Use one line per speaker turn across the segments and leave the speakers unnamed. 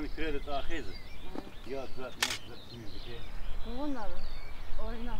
kan krediet aangeven. Ja, dat moet, dat moet.
Wonderlijk. Original.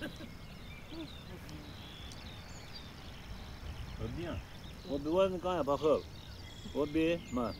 我比啊，我比王总干呀巴好，我比嘛。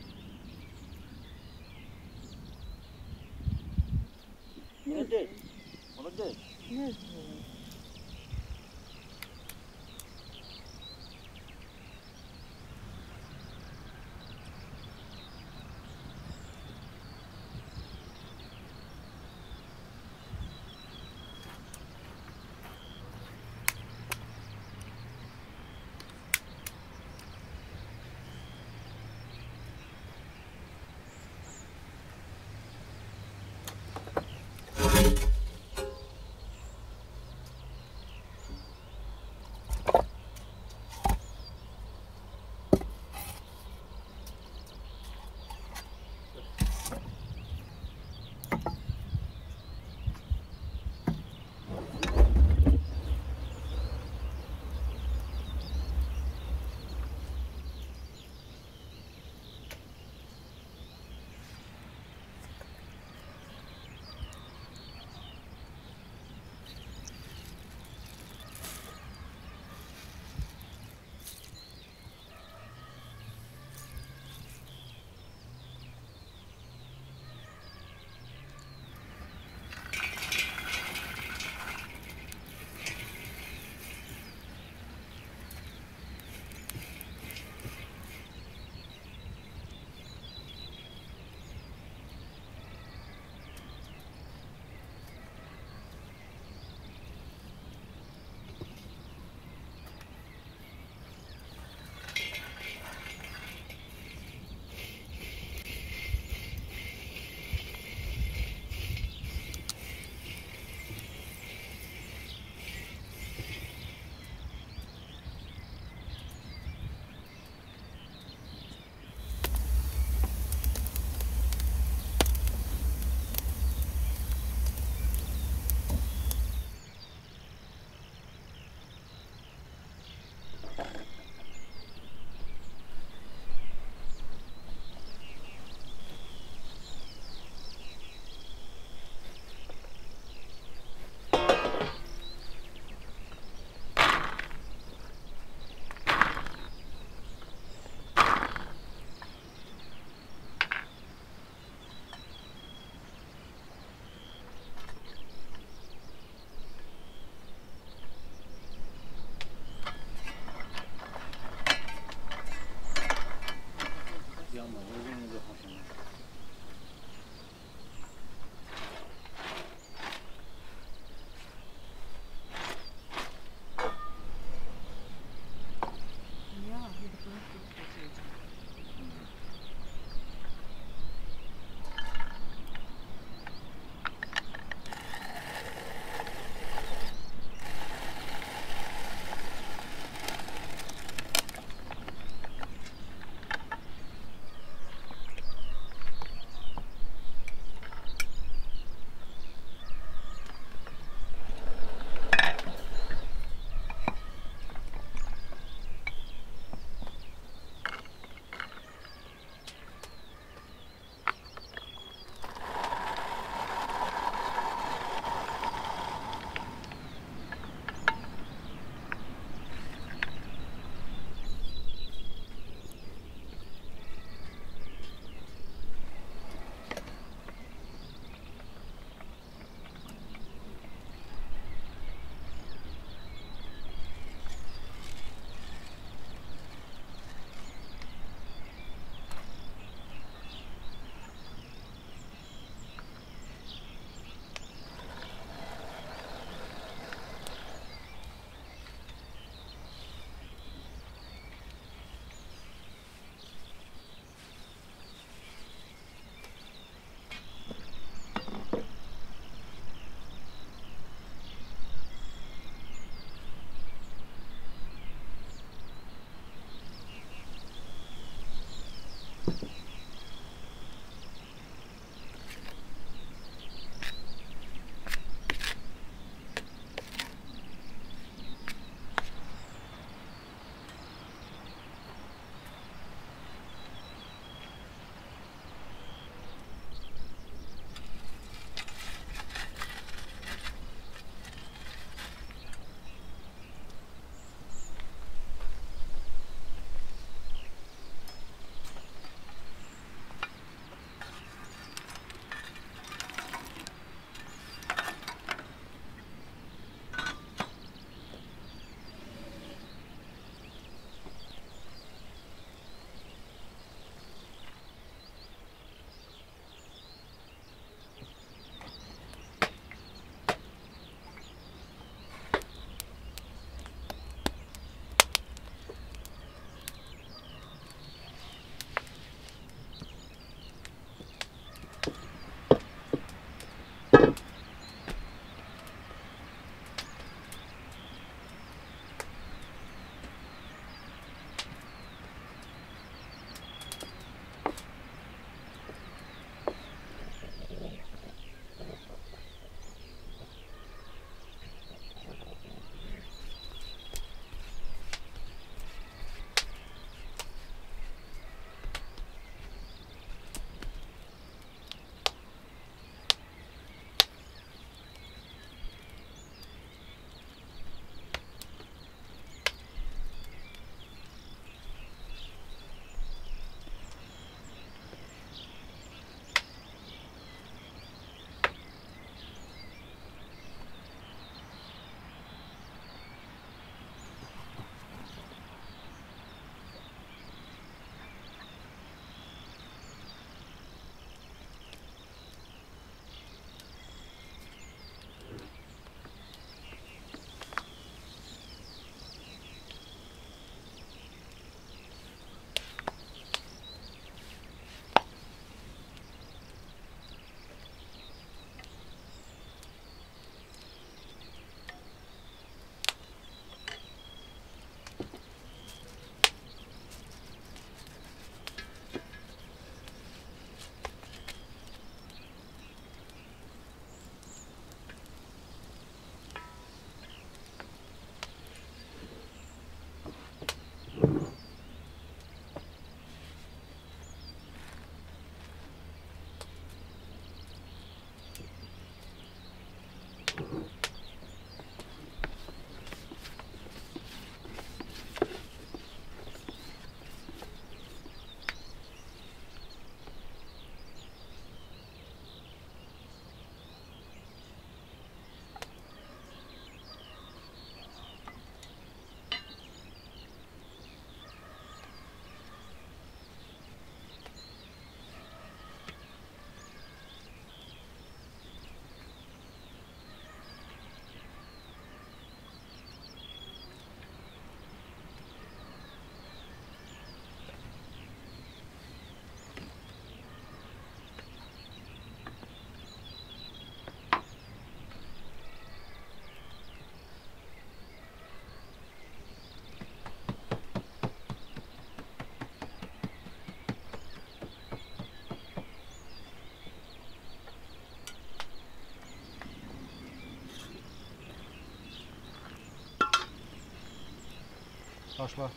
Taşla.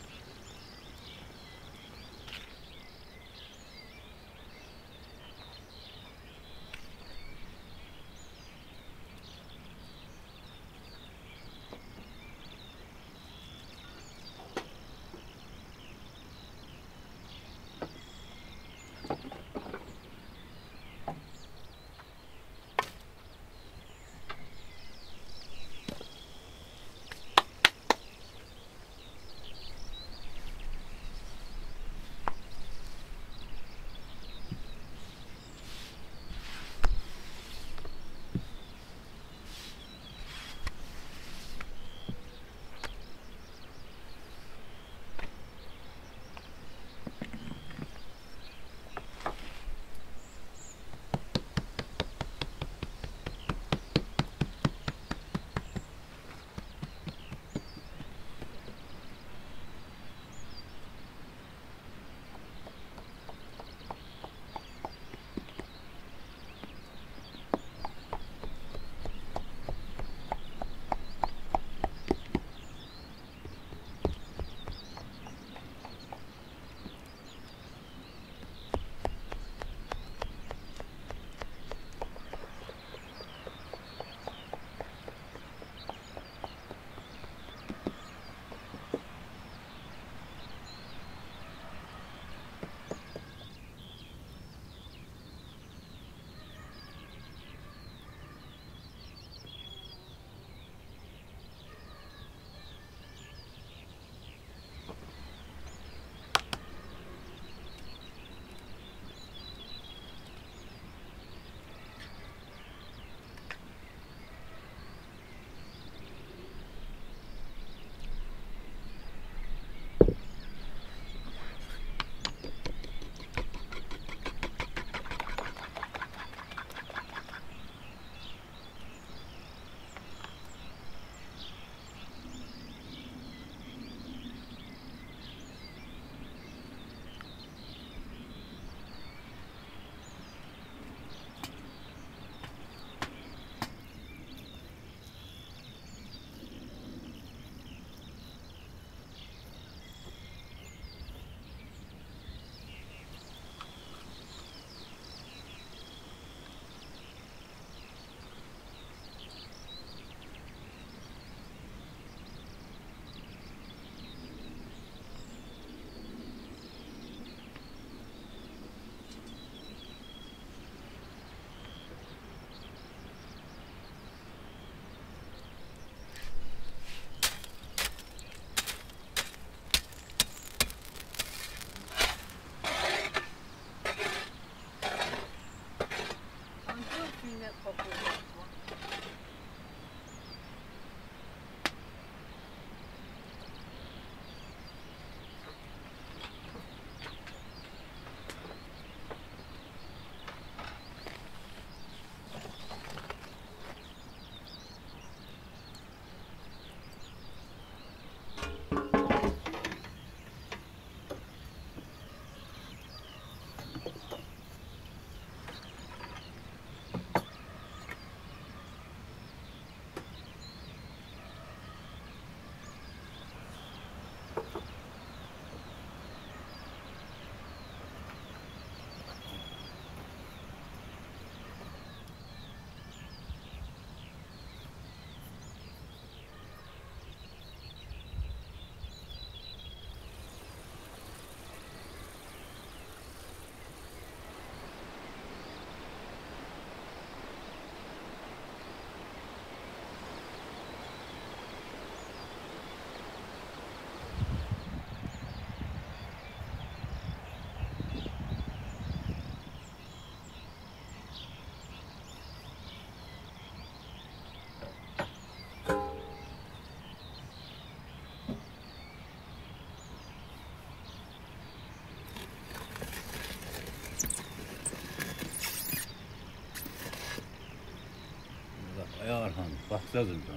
Bak kızım.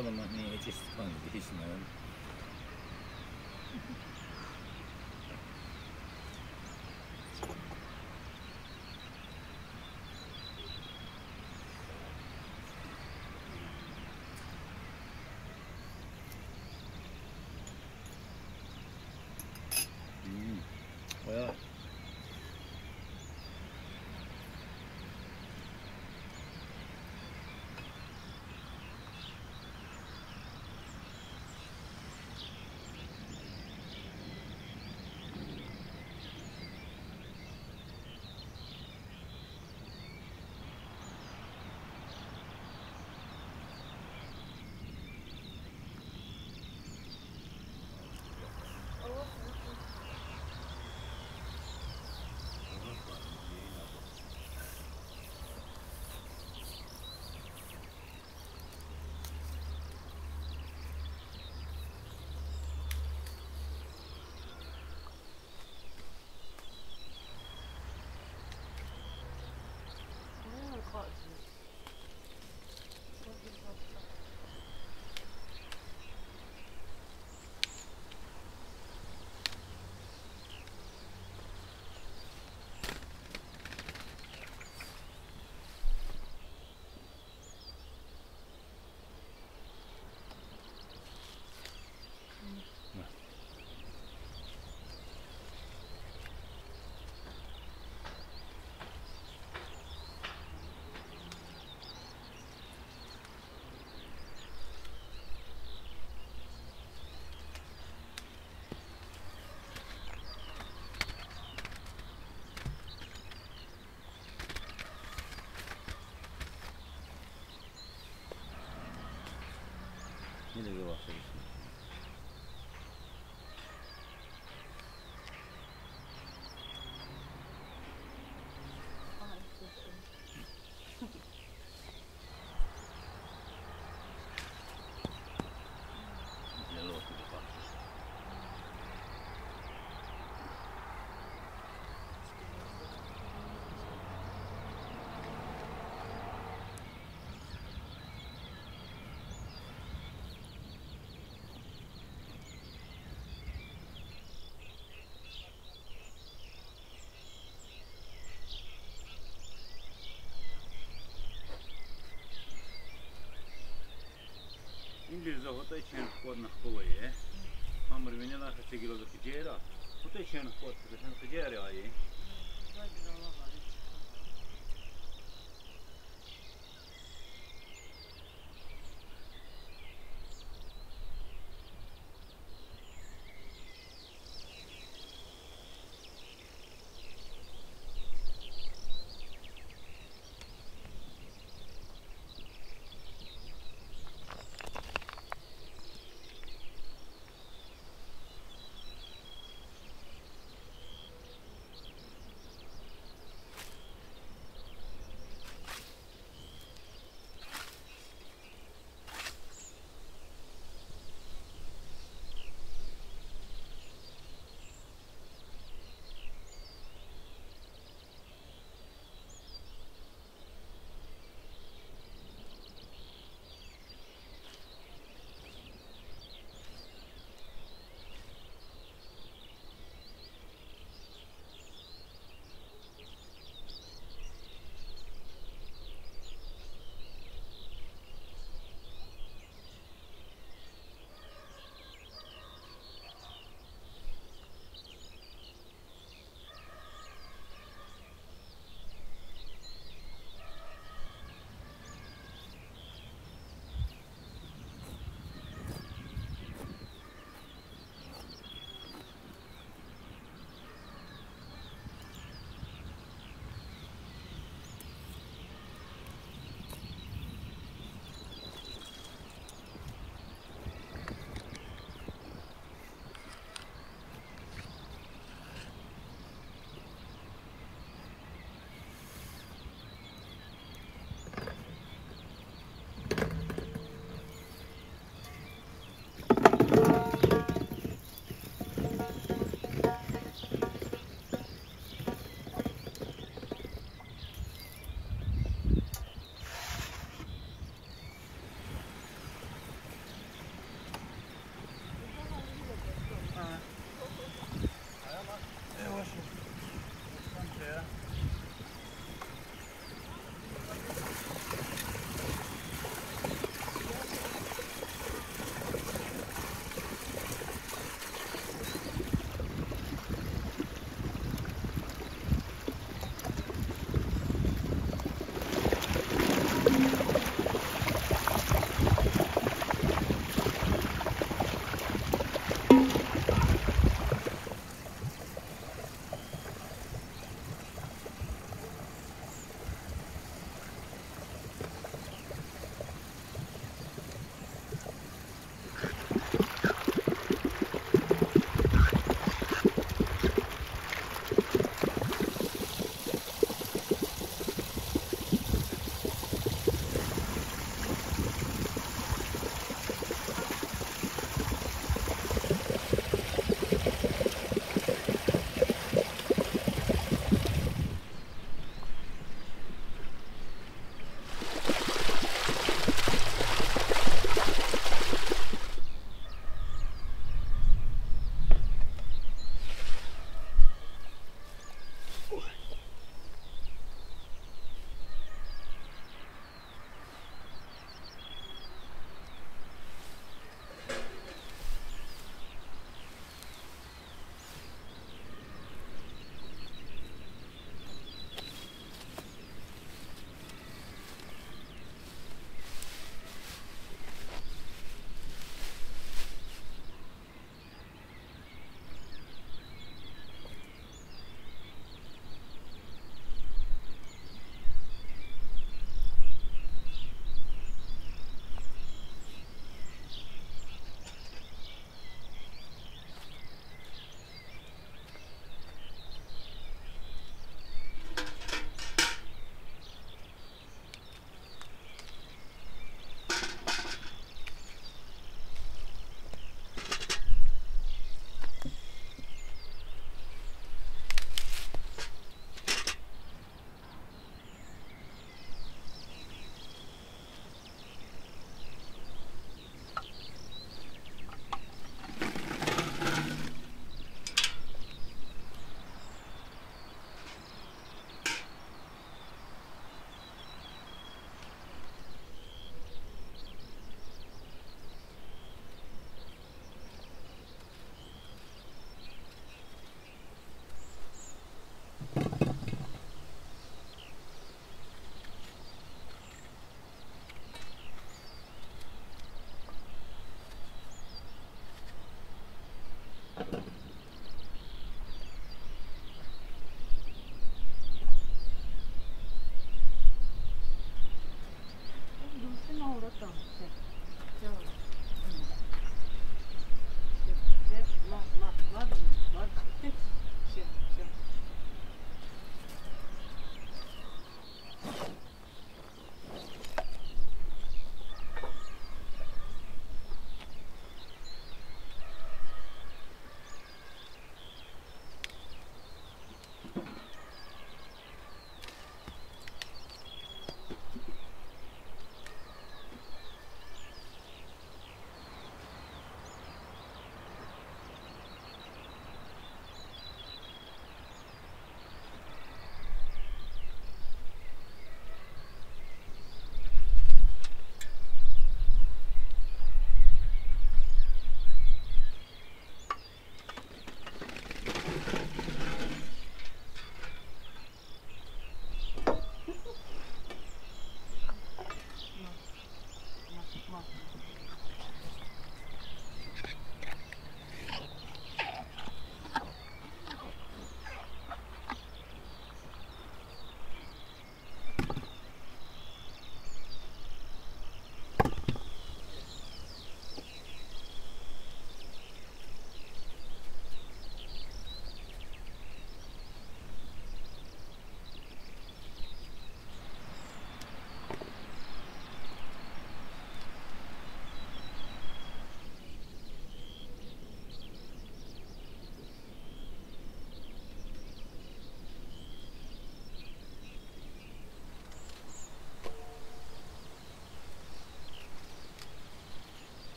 Solomon just going to his man Ne dedi bu ზოხოთა შენ ხორნა ხოლოე ამრ ვინელა ხე გილოზო ჯერა ხოთა შენ ხორთა შენ ჯერა აი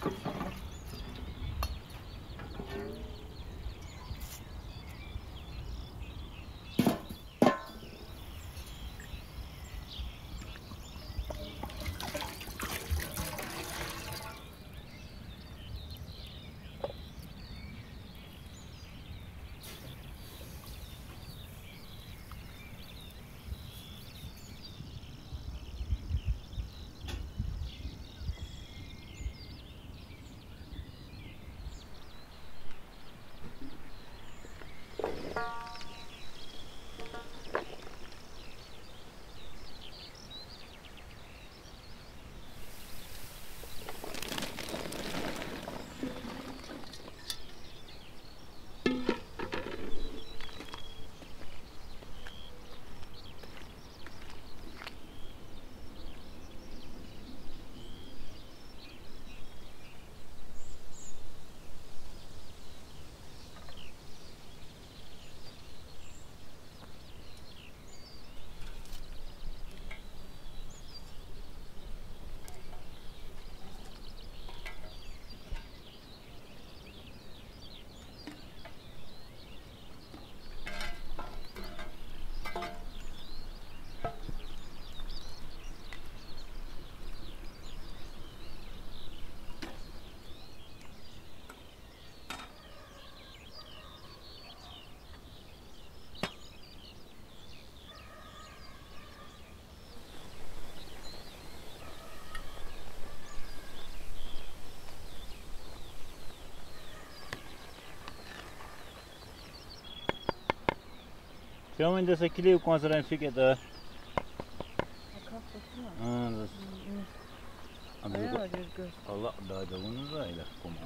Good mal, das Kilo kannst du reinficken da.
Hoffe, das
Ah, das. Allah da da bunu da ile kuma.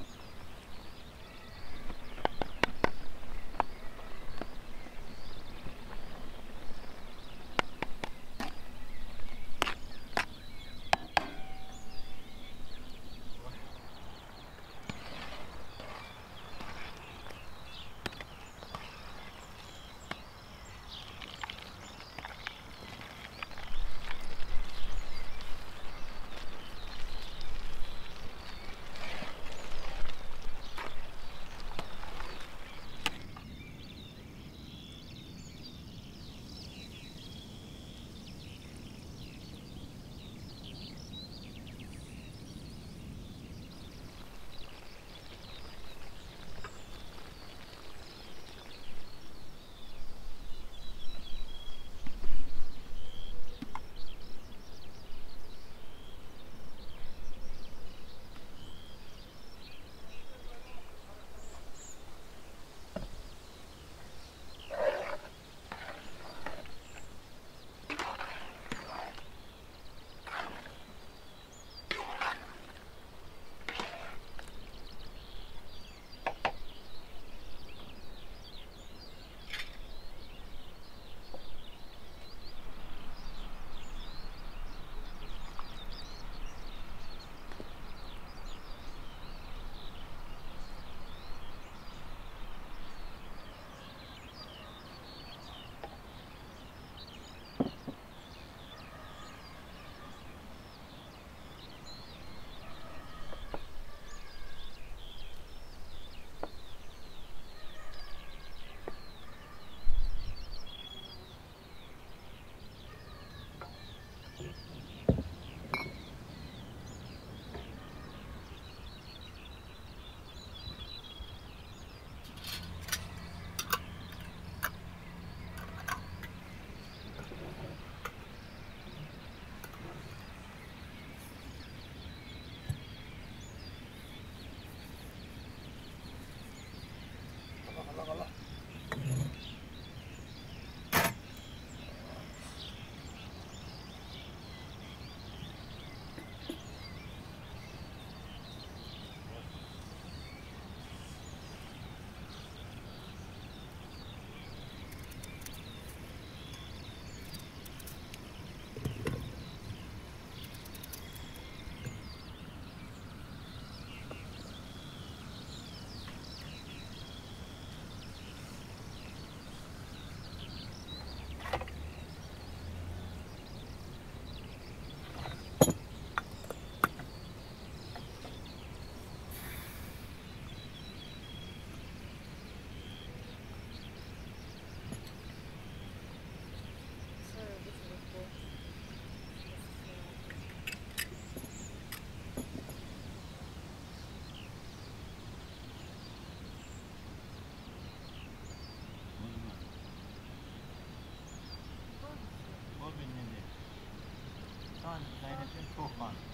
Tufan, kleine Tufan.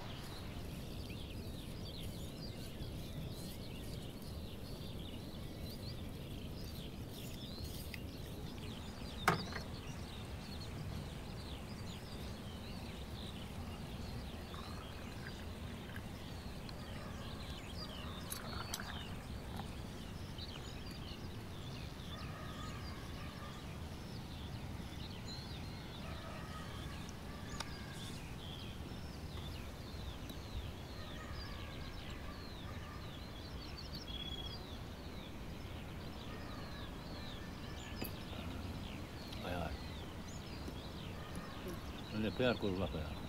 प्यार को रुला पाया